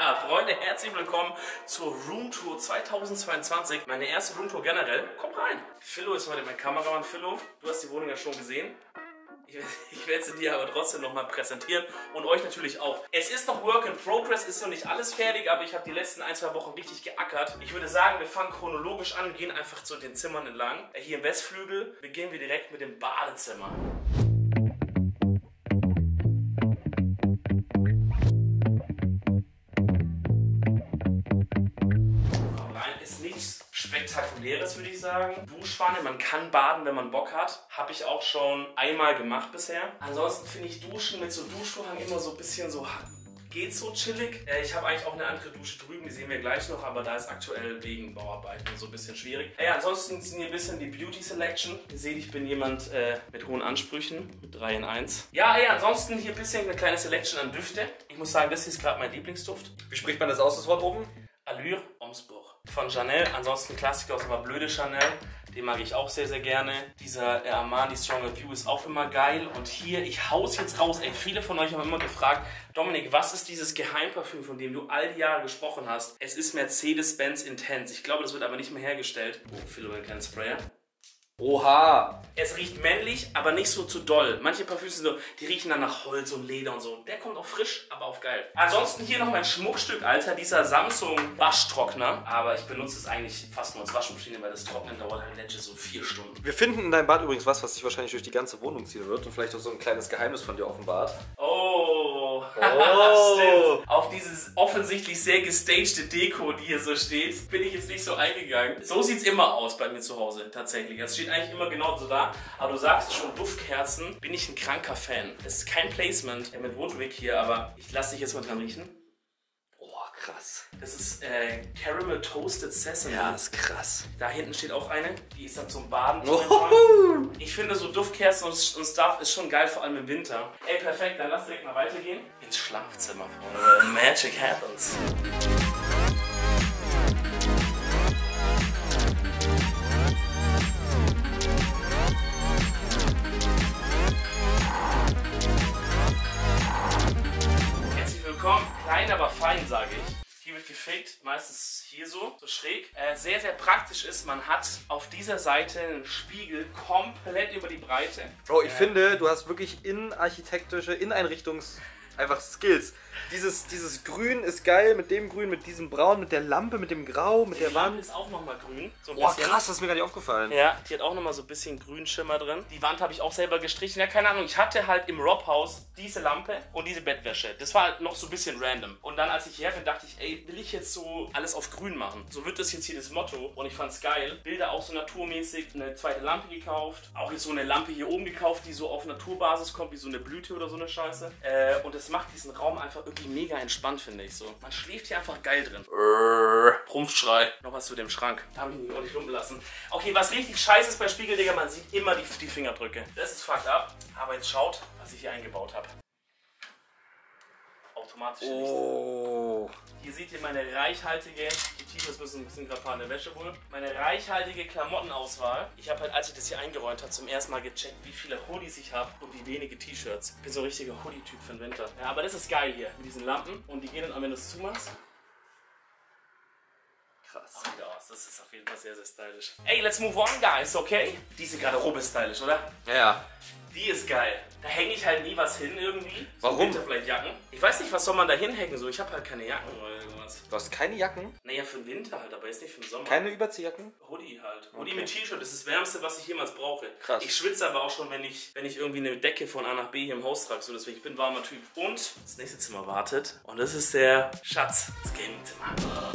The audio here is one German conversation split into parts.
Freunde, herzlich willkommen zur Roomtour 2022. Meine erste Roomtour generell. Komm rein. Philo ist heute mein Kameramann. Philo, du hast die Wohnung ja schon gesehen. Ich, werde sie dir aber trotzdem nochmal präsentieren und euch natürlich auch. Es ist noch Work in Progress, ist noch nicht alles fertig, aber ich habe die letzten ein, zwei Wochen richtig geackert. Ich würde sagen, wir fangen chronologisch an gehen einfach zu den Zimmern entlang. Hier im Westflügel beginnen wir direkt mit dem Badezimmer. Würde ich sagen. Duschwanne, man kann baden, wenn man Bock hat. Habe ich auch schon einmal gemacht bisher. Ansonsten finde ich Duschen mit so Duschvorhang immer so ein bisschen so geht so chillig. Äh, ich habe eigentlich auch eine andere Dusche drüben, die sehen wir gleich noch, aber da ist aktuell wegen Bauarbeiten so ein bisschen schwierig. Ja, ansonsten sind hier ein bisschen die Beauty Selection. Ihr seht, ich bin jemand äh, mit hohen Ansprüchen, mit 3 in 1. Ja, ja, ansonsten hier ein bisschen eine kleine Selection an Düfte. Ich muss sagen, das hier ist gerade mein Lieblingsduft. Wie spricht man das aus, das Wort oben? Allure Omsburg von Chanel. Ansonsten Klassiker aus aber blöde Chanel. Den mag ich auch sehr, sehr gerne. Dieser äh, Armani Stronger View ist auch immer geil. Und hier, ich hau's jetzt raus. Ey, viele von euch haben immer gefragt, Dominik, was ist dieses Geheimparfüm, von dem du all die Jahre gesprochen hast? Es ist Mercedes-Benz Intense. Ich glaube, das wird aber nicht mehr hergestellt. Oh, Philo, ein kleiner Sprayer. Oha! Es riecht männlich, aber nicht so zu doll. Manche Parfüms sind so, die riechen dann nach Holz und Leder und so. Der kommt auch frisch, aber auch geil. Ansonsten hier noch mein Schmuckstück, Alter, dieser Samsung Waschtrockner. Aber ich benutze es eigentlich fast nur als Waschmaschine, weil das Trocknen dauert halt legit so vier Stunden. Wir finden in deinem Bad übrigens was, was sich wahrscheinlich durch die ganze Wohnung ziehen wird und vielleicht auch so ein kleines Geheimnis von dir offenbart. Oh, Oh. stimmt. Auf dieses offensichtlich sehr gestagte Deko, die hier so steht, bin ich jetzt nicht so eingegangen. So sieht's immer aus bei mir zu Hause, tatsächlich. Es steht eigentlich immer genau so da. Aber du sagst schon, Duftkerzen, bin ich ein kranker Fan. Das ist kein Placement mit Woodwick hier, aber ich lasse dich jetzt mal dran riechen. Krass. Das ist äh, Caramel Toasted Sesame. Ja, ist krass. Da hinten steht auch eine, die ist dann zum Baden. Oh. Empfang. Ich finde so Duftkerzen und, und Stuff ist schon geil, vor allem im Winter. Ey, perfekt, dann lass direkt mal weitergehen. Ins Schlafzimmer, Freunde. Magic happens. Herzlich willkommen. Klein, aber fein, sage ich. Gefickt, meistens hier so, so schräg. Äh, sehr, sehr praktisch ist, man hat auf dieser Seite einen Spiegel komplett über die Breite. Bro, ich finde, du hast wirklich innenarchitektische, Inneneinrichtungs... Einfach Skills. Dieses, dieses Grün ist geil mit dem Grün, mit diesem Braun, mit der Lampe, mit dem Grau, mit der Die Lampe Wand. ist auch nochmal grün. So Boah, krass, das ist mir gar nicht aufgefallen. Ja, die hat auch nochmal so ein bisschen Grünschimmer drin. Die Wand habe ich auch selber gestrichen. Ja, keine Ahnung. Ich hatte halt im Rob-Haus diese Lampe und diese Bettwäsche. Das war halt noch so ein bisschen random. Und dann, als ich hierher bin, dachte ich, ey, will ich jetzt so alles auf grün machen? So wird das jetzt hier das Motto. Und ich fand's geil. Bilder auch so naturmäßig. Eine zweite Lampe gekauft. Auch jetzt so eine Lampe hier oben gekauft, die so auf Naturbasis kommt, wie so eine Blüte oder so eine Scheiße. Äh, und das macht diesen Raum einfach irgendwie mega entspannt, finde ich so. Man schläft hier einfach geil drin. Rumpfschrei. Noch was zu dem Schrank. Da habe ich mich ordentlich lumpen lassen. Okay, was richtig scheiße ist bei Spiegel, Digga, man sieht immer die, die Fingerdrücke. Das ist fucked up. Aber jetzt schaut, was ich hier eingebaut habe. Automatische Licht. Oh. Hier seht ihr meine reichhaltige, die T-Shirts müssen ein bisschen gerade Wäsche wohl, meine reichhaltige Klamottenauswahl. Ich habe halt, als ich das hier eingeräumt habe, zum ersten Mal gecheckt, wie viele Hoodies ich habe und wie wenige T-Shirts. Ich bin so ein richtiger Hoodie-Typ für den Winter. Ja, aber das ist geil hier, mit diesen Lampen. Und die gehen dann, wenn du es zumachst, Krass. sieht aus. Das ist auf jeden Fall sehr, sehr stylisch. Ey, let's move on, guys, okay? Diese Garderobe ist stylisch, oder? Ja. Die ist geil. Da hänge ich halt nie was hin irgendwie. So Warum? Winter vielleicht Jacken. Ich weiß nicht, was soll man da hinhängen so. Ich habe halt keine Jacken oder irgendwas. Du hast keine Jacken? Naja, für den Winter halt, aber jetzt nicht für den Sommer. Keine Überziehjacken? Hoodie halt. Hoodie Okay. mit T-Shirt, das ist das Wärmste, was ich jemals brauche. Krass. Ich schwitze aber auch schon, wenn ich, wenn ich irgendwie eine Decke von A nach B hier im Haus trage. So, deswegen, ich bin ein warmer Typ. Und das nächste Zimmer wartet. Und das ist der Schatz, das Gamingzimmer.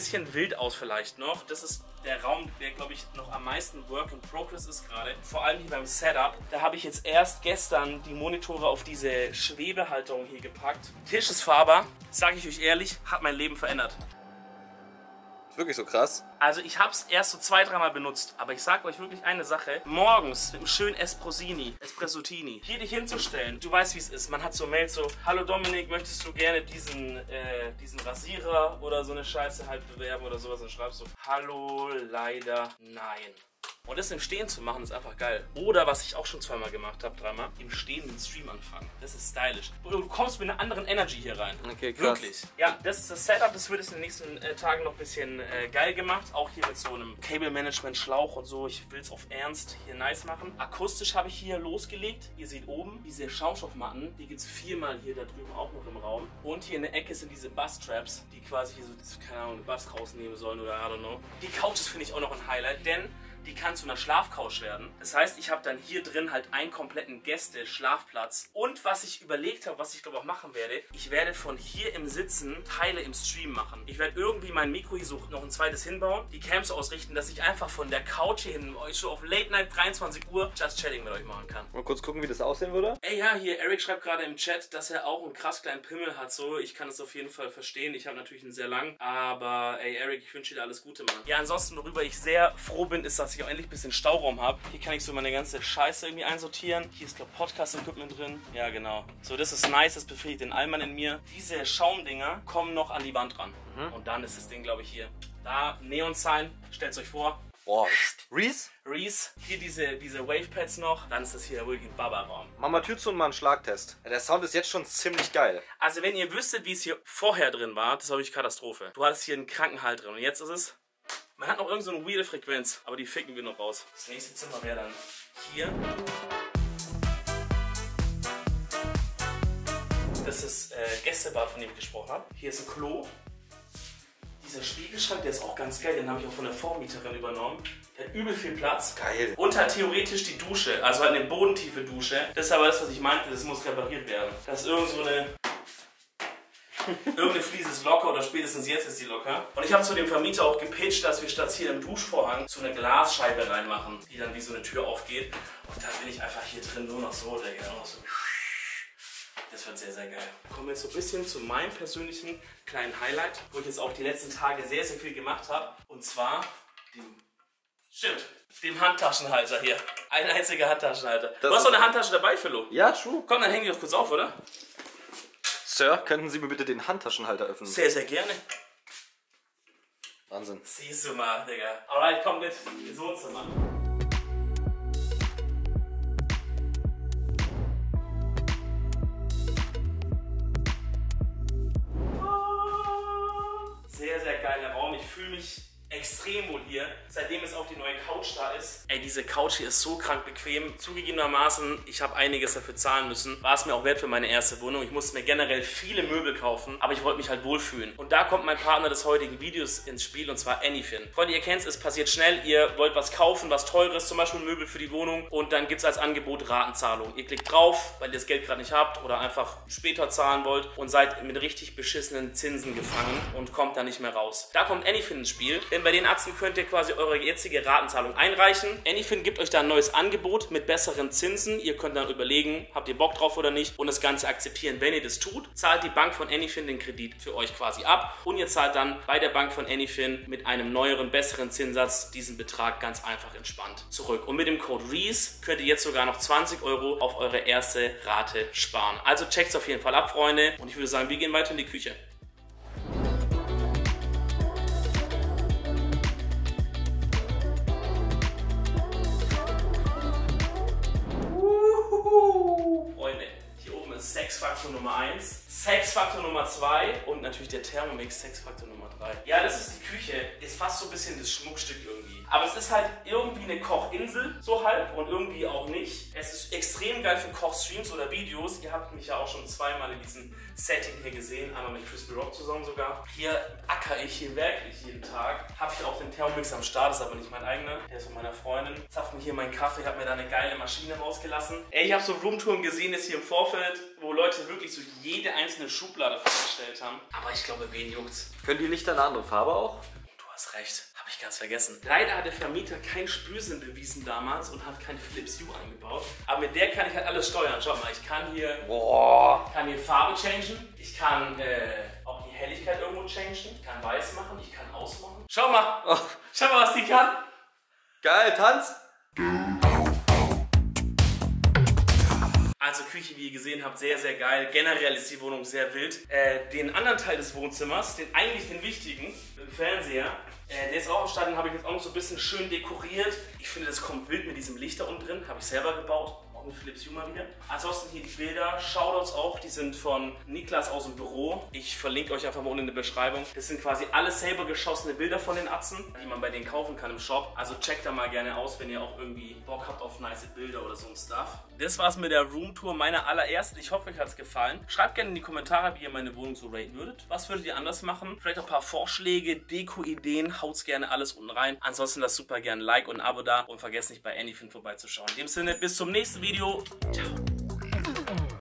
Bisschen wild aus vielleicht noch. Das ist der Raum, der glaube ich noch am meisten Work in Progress ist gerade. Vor allem hier beim Setup. Da habe ich jetzt erst gestern die Monitore auf diese Schwebehalterung hier gepackt. Tisch ist fahrbar, sage ich euch ehrlich, hat mein Leben verändert. Wirklich so krass. Also ich habe es erst so zwei, dreimal benutzt, aber ich sage euch wirklich eine Sache. Morgens mit einem schönen Espressini, Espressotini, hier dich hinzustellen, du weißt wie es ist. Man hat so Mails so, hallo Dominik, möchtest du gerne diesen, äh, diesen Rasierer oder so eine Scheiße halt bewerben oder sowas und schreibst so, hallo, leider, nein. Und das im Stehen zu machen, ist einfach geil. Oder was ich auch schon zweimal gemacht habe, dreimal, im Stehen den Stream anfangen. Das ist stylisch. Du kommst mit einer anderen Energy hier rein. Okay, krass. Wirklich. Ja, das ist das Setup. Das wird jetzt in den nächsten äh, Tagen noch ein bisschen äh, geil gemacht. Auch hier mit so einem Cable-Management-Schlauch und so. Ich will es auf Ernst hier nice machen. Akustisch habe ich hier losgelegt. Ihr seht oben diese Schaumstoffmatten. Die gibt es viermal hier da drüben auch noch im Raum. Und hier in der Ecke sind diese Bass-Traps, die quasi hier so, keine Ahnung, Bass rausnehmen sollen oder I don't know. Die Couches finde ich auch noch ein Highlight, denn die kann zu einer Schlafcouch werden. Das heißt, ich habe dann hier drin halt einen kompletten Gäste-Schlafplatz. Und was ich überlegt habe, was ich glaube auch machen werde, ich werde von hier im Sitzen Teile im Stream machen. Ich werde irgendwie mein Mikro hier so noch ein zweites hinbauen, die Cams ausrichten, dass ich einfach von der Couch hier hin euch schon auf Late Night 23 Uhr Just Chatting mit euch machen kann. Mal kurz gucken, wie das aussehen würde. Ey, ja, hier, Eric schreibt gerade im Chat, dass er auch einen krass kleinen Pimmel hat. So, ich kann es auf jeden Fall verstehen. Ich habe natürlich einen sehr lang. Aber, ey, Eric, ich wünsche dir alles Gute, Mann. Ja, ansonsten, worüber ich sehr froh bin, ist, dass ich auch endlich ein bisschen Stauraum habe. Hier kann ich so meine ganze Scheiße irgendwie einsortieren. Hier ist, glaube Podcast-Equipment drin. Ja, genau. So, das ist nice. Das befriedigt den Allmann in mir. Diese Schaumdinger kommen noch an die Wand ran. Und dann ist das Ding, glaube ich, hier. Da, Neon-Sign. Stellt euch vor. Boah. Reese? Reese, hier diese, diese Wavepads noch. Dann ist das hier wirklich ein Baba-Raum. Mama Tütze und mal einen Schlagtest. Der Sound ist jetzt schon ziemlich geil. Also wenn ihr wüsstet, wie es hier vorher drin war, das war wirklich Katastrophe. Du hattest hier einen Krankenhalt drin und jetzt ist es... Man hat noch irgend so eine weirde Frequenz, aber die ficken wir noch raus. Das nächste Zimmer wäre dann hier. Das ist äh, Gästebad, von dem ich gesprochen habe. Hier ist ein Klo. Dieser Spiegelschrank, der ist auch ganz geil, den habe ich auch von der Vormieterin übernommen. Der hat übel viel Platz. Geil. Und hat theoretisch die Dusche, also halt eine bodentiefe Dusche. Das ist aber das, was ich meinte, das muss repariert werden. Das ist irgend so eine. Irgendeine Fliese ist locker oder spätestens jetzt ist sie locker. Und ich habe zu dem Vermieter auch gepitcht, dass wir statt hier im Duschvorhang so eine Glasscheibe reinmachen, die dann wie so eine Tür aufgeht. Und dann bin ich einfach hier drin nur noch so, Digga, nur noch so. Das wird sehr, sehr geil. Kommen wir jetzt so ein bisschen zu meinem persönlichen kleinen Highlight, wo ich jetzt auch die letzten Tage sehr, sehr viel gemacht habe. Und zwar dem. Stimmt, dem Handtaschenhalter hier. Ein einziger Handtaschenhalter. du Das hast doch eine Handtasche dabei, Philo. Ja, true. Komm, dann hängen wir doch kurz auf, oder? Sir, könnten Sie mir bitte den Handtaschenhalter öffnen? Sehr, sehr gerne. Wahnsinn. Siehst du mal, Digga. Alright, komm mit ins Wohnzimmer. Sehr, sehr geiler Raum. Ich fühle mich extrem wohl hier, seitdem es auch die neue Couch da ist. Ey, diese Couch hier ist so krank bequem. Zugegebenermaßen, ich habe einiges dafür zahlen müssen. War es mir auch wert für meine erste Wohnung. Ich musste mir generell viele Möbel kaufen, aber ich wollte mich halt wohlfühlen. Und da kommt mein Partner des heutigen Videos ins Spiel und zwar Anyfin. Freunde, ihr kennt es, es passiert schnell. Ihr wollt was kaufen, was teures, zum Beispiel Möbel für die Wohnung und dann gibt es als Angebot Ratenzahlung. Ihr klickt drauf, weil ihr das Geld gerade nicht habt oder einfach später zahlen wollt und seid mit richtig beschissenen Zinsen gefangen und kommt da nicht mehr raus. Da kommt Anyfin ins Spiel, denn bei den Aktien könnt ihr quasi eure jetzige Ratenzahlung einreichen. Anyfin gibt euch da ein neues Angebot mit besseren Zinsen. Ihr könnt dann überlegen, habt ihr Bock drauf oder nicht und das Ganze akzeptieren. Wenn ihr das tut, zahlt die Bank von Anyfin den Kredit für euch quasi ab und ihr zahlt dann bei der Bank von Anyfin mit einem neueren, besseren Zinssatz diesen Betrag ganz einfach entspannt zurück. Und mit dem Code REESE könnt ihr jetzt sogar noch 20 Euro auf eure erste Rate sparen. Also checkt's auf jeden Fall ab, Freunde. Und ich würde sagen, wir gehen weiter in die Küche. Sexfaktor Nummer 1, Sexfaktor Nummer 2 und natürlich der Thermomix Sexfaktor Nummer 3. Ja, das ist die Küche. Fast so ein bisschen das Schmuckstück irgendwie. Aber es ist halt irgendwie eine Kochinsel, so halb und irgendwie auch nicht. Es ist extrem geil für Kochstreams oder Videos. Ihr habt mich ja auch schon zweimal in diesem Setting hier gesehen, einmal mit Crispy Rock zusammen sogar. Hier acker ich hier wirklich jeden Tag. Habe ich auch den Thermomix am Start, ist aber nicht mein eigener. Der ist von meiner Freundin. Zapf mir hier meinen Kaffee, habe mir da eine geile Maschine rausgelassen. Ey, ich habe so Roomtouren gesehen jetzt hier im Vorfeld, wo Leute wirklich so jede einzelne Schublade vorgestellt haben. Aber ich glaube, wen juckt's? Können die Lichter eine andere Farbe auch? Hast recht, habe ich ganz vergessen. Leider hat der Vermieter keinen Spürsinn bewiesen damals und hat kein Philips Hue eingebaut. Aber mit der kann ich halt alles steuern. Schau mal, ich kann hier, Boah. kann hier Farbe changen. Ich kann äh, auch die Helligkeit irgendwo changen. Ich kann weiß machen, ich kann ausmachen. Schau mal, Oh, schau mal, was die kann. geil, Tanz. Also Küche, wie ihr gesehen habt, sehr, sehr geil. Generell ist die Wohnung sehr wild. Äh, den anderen Teil des Wohnzimmers, den eigentlich den wichtigen, mit dem Fernseher, äh, der ist auch ausstattet, habe ich jetzt auch noch so ein bisschen schön dekoriert. Ich finde, das kommt wild mit diesem Licht da unten drin. Habe ich selber gebaut auch mit Philips Hue wieder. Ansonsten hier die Bilder, Shoutouts auch, die sind von Niklas aus dem Büro. Ich verlinke euch einfach mal unten in der Beschreibung. Das sind quasi alles selber geschossene Bilder von den Atzen, die man bei denen kaufen kann im Shop. Also checkt da mal gerne aus, wenn ihr auch irgendwie Bock habt auf nice Bilder oder so ein Stuff. Das war's mit der Roomtour meiner allerersten. Ich hoffe, euch hat's gefallen. Schreibt gerne in die Kommentare, wie ihr meine Wohnung so raten würdet. Was würdet ihr anders machen? Vielleicht auch ein paar Vorschläge, Deko-Ideen. Haut's gerne alles unten rein. Ansonsten lasst super gerne ein Like und ein Abo da und vergesst nicht bei Anyfin vorbeizuschauen. In dem Sinne, bis zum nächsten Video. 終了。チ。